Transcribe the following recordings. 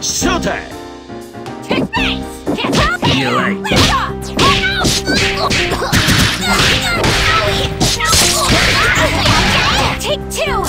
Showtime! Take Take two!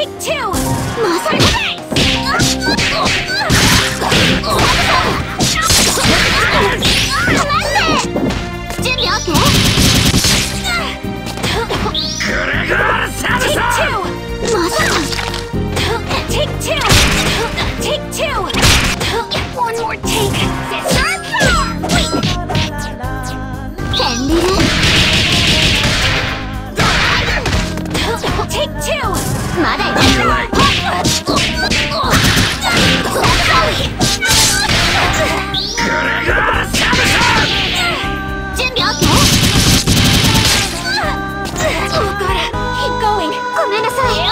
Take two! Take two! まだい弱いグレゴールサムソ準備 OK? Oh god, keep going. ごめんなさい。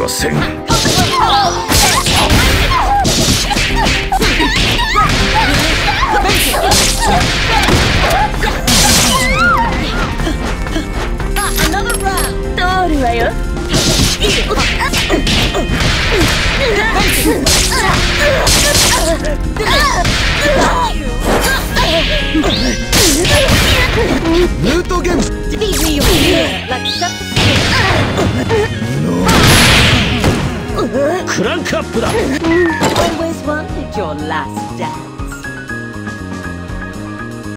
はせん。るわよ。ヌートゲームップだ Always wanted your last dance.